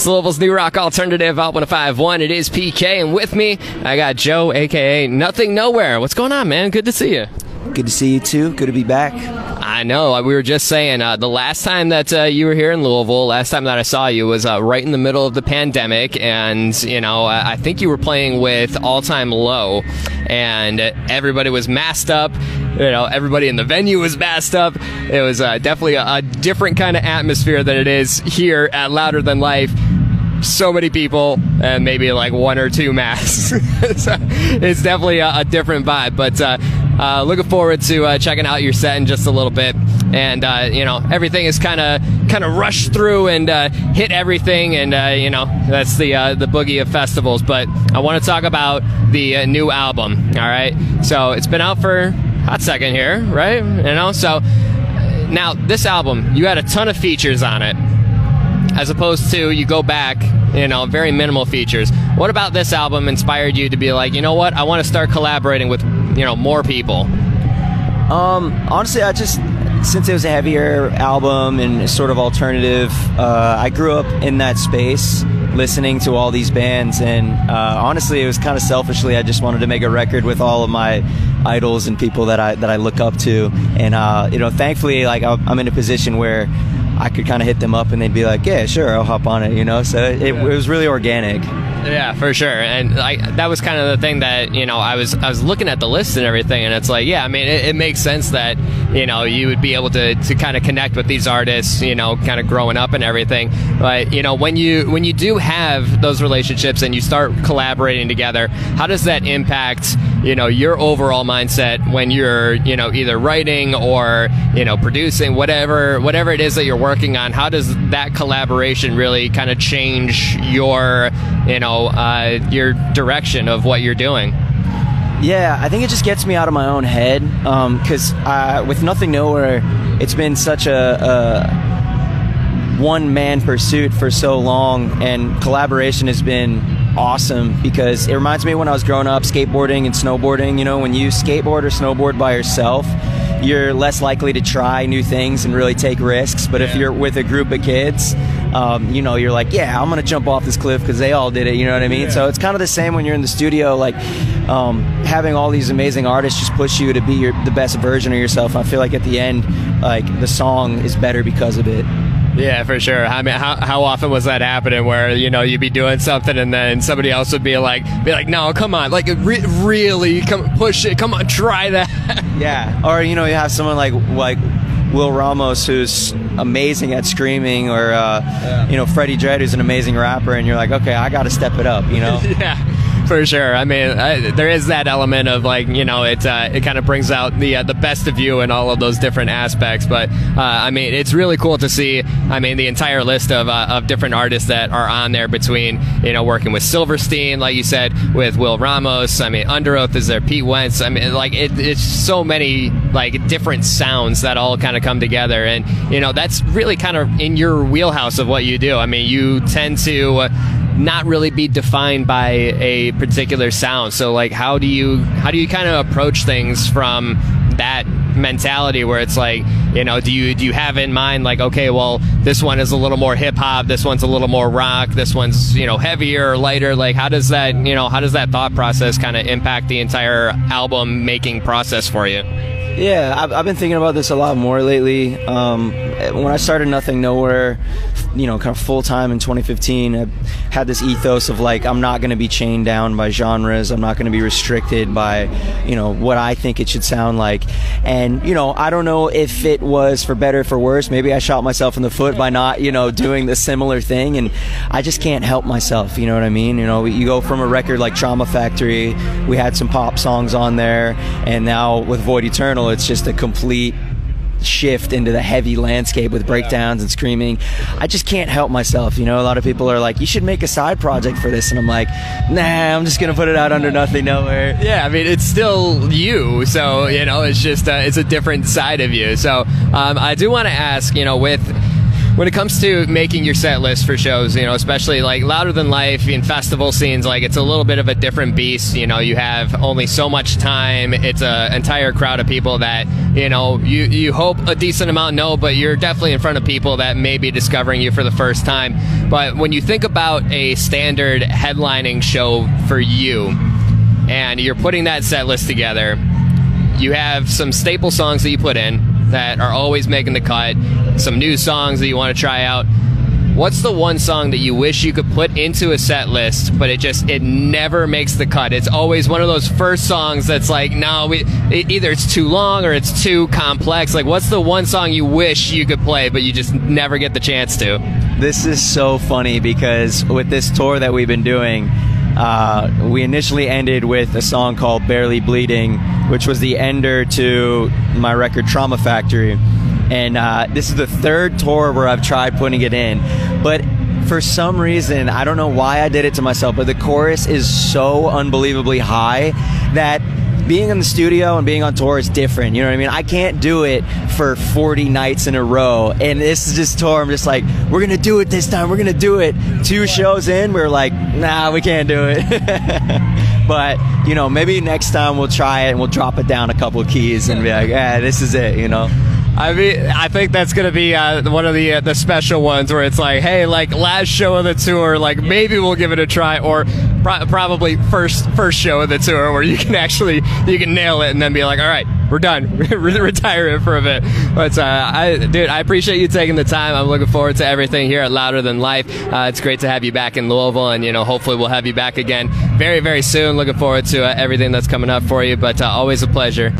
It's Louisville's new rock alternative ALT 1051. It is PK, and with me, I got Joe, aka Nothing Nowhere. What's going on, man? Good to see you. Good to see you too. Good to be back. I know. We were just saying uh, the last time that uh, you were here in Louisville, last time that I saw you was uh, right in the middle of the pandemic, and you know I think you were playing with All Time Low, and everybody was masked up. You know, everybody in the venue was masked up. It was uh, definitely a, a different kind of atmosphere than it is here at Louder Than Life so many people and maybe like one or two masks. it's definitely a, a, different vibe. But uh, uh, looking forward to uh, checking out your set in just a little bit. And uh, you know everything is kind of kind of rushed through and uh, hit everything, and uh, you know that's the the boogie of festivals. But I want to talk about the new album. All right, so it's been out for a hot second here, right? You know, so now this album you had a ton of features on it as opposed to you go back, you know, very minimal features. What about this album inspired you to be like, you know what, I want to start collaborating with, you know, more people? Um, honestly, I just since it was a heavier album and sort of alternative, uh, I grew up in that space listening to all these bands and uh, honestly it was kind of selfishly i just wanted to make a record with all of my idols and people that i that i look up to and uh, you know thankfully like i'm in a position where I could kind of hit them up and they'd be like, yeah, sure, I'll hop on it, you know? So it, yeah. it was really organic. Yeah, for sure. And like that was kind of the thing that you know I was I was looking at the list and everything, and it's like, yeah, I mean, it, it makes sense that you know you would be able to to kind of connect with these artists, you know, kind of growing up and everything. But you know, when you when you do have those relationships and you start collaborating together, how does that impact you know your overall mindset when you're you know either writing or you know producing whatever whatever it is that you're working on? How does that collaboration really kind of change your you know uh, your direction of what you're doing. Yeah, I think it just gets me out of my own head because um, with Nothing Nowhere, it's been such a, a one man pursuit for so long, and collaboration has been awesome because it reminds me when I was growing up skateboarding and snowboarding. You know, when you skateboard or snowboard by yourself, you're less likely to try new things and really take risks. But yeah. if you're with a group of kids, um, you know, you're like, yeah, I'm gonna jump off this cliff because they all did it. You know what I mean? Yeah. So it's kind of the same when you're in the studio, like um, having all these amazing artists just push you to be your, the best version of yourself. I feel like at the end, like the song is better because of it. Yeah, for sure. I mean, how, how often was that happening where, you know, you'd be doing something and then somebody else would be like, be like, no, come on, like, re- really, come push it, come on, try that. Yeah. Or, you know, you have someone like, like, Will Ramos, who's amazing at screaming, or uh, yeah. you know Freddie Dredd, who's an amazing rapper, and you're like, okay, I got to step it up, you know? yeah for sure. I mean, I, there is that element of like you know it uh, it kind of brings out the uh, the best of you in all of those different aspects. But uh, I mean, it's really cool to see. I mean, the entire list of uh, of different artists that are on there between you know working with Silverstein, like you said, with Will Ramos. I mean, Underoath is there, Pete Wentz. I mean, like it, it's so many like different sounds that all kind of come together, and you know that's really kind of in your wheelhouse of what you do. I mean, you tend to not really be defined by a particular sound. So like how do you how do you kind of approach things from that mentality where it's like, you know, do you do you have in mind like okay, well, this one is a little more hip hop, this one's a little more rock, this one's, you know, heavier or lighter, like how does that, you know, how does that thought process kind of impact the entire album making process for you? Yeah, I've, I've, been thinking about this a lot more lately. Um, when I started Nothing Nowhere, you know, kind of full time in 2015, I had this ethos of like, I'm not going to be chained down by genres. I'm not going to be restricted by, you know, what I think it should sound like. And, you know, I don't know if it was for better or for worse. Maybe I shot myself in the foot by not, you know, doing the similar thing. And I just can't help myself. You know what I mean? You know, you go from a record like Trauma Factory, we had some pop songs on there. And now with Void Eternal, it's just a complete shift into the heavy landscape with breakdowns and screaming. I just can't help myself. You know, a lot of people are like, you should make a side project for this. And I'm like, nah, I'm just going to put it out under nothing nowhere. Yeah, I mean, it's still you. So, you know, it's just, uh, it's a different side of you. So um, I do want to ask, you know, with when it comes to making your set list for shows, you know, especially like louder than life in festival scenes, like it's a little bit of a different beast. You know, you have only so much time. It's an entire crowd of people that you know you you hope a decent amount know, but you're definitely in front of people that may be discovering you for the first time. But when you think about a standard headlining show for you, and you're putting that set list together, you have some staple songs that you put in that are always making the cut, some new songs that you want to try out. What's the one song that you wish you could put into a set list, but it just it never makes the cut? It's always one of those first songs that's like, no, we, either it's too long or it's too complex. Like, what's the one song you wish you could play, but you just never get the chance to? This is so funny because with this tour that we've been doing, uh, we initially ended with a song called Barely Bleeding, which was the ender to my record Trauma Factory. And uh, this is the third tour where I've tried putting it in. But for some reason, I don't know why I did it to myself, but the chorus is so unbelievably high that being in the studio and being on tour is different. You know what I mean? I can't do it for 40 nights in a row. And this is this tour. I'm just like, we're going to do it this time. We're going to do it. Two shows in, we're like, nah, we can't do it. but, you know, maybe next time we'll try it and we'll drop it down a couple keys and be like, yeah, this is it, you know? I mean, I think that's gonna be uh, one of the uh, the special ones where it's like, hey, like last show of the tour, like maybe we'll give it a try, or pro- probably first first show of the tour where you can actually you can nail it and then be like, all right, we're done, retire it for a bit. But uh, I, dude, I appreciate you taking the time. I'm looking forward to everything here at Louder Than Life. Uh, it's great to have you back in Louisville, and you know, hopefully we'll have you back again very very soon. Looking forward to uh, everything that's coming up for you. But uh, always a pleasure.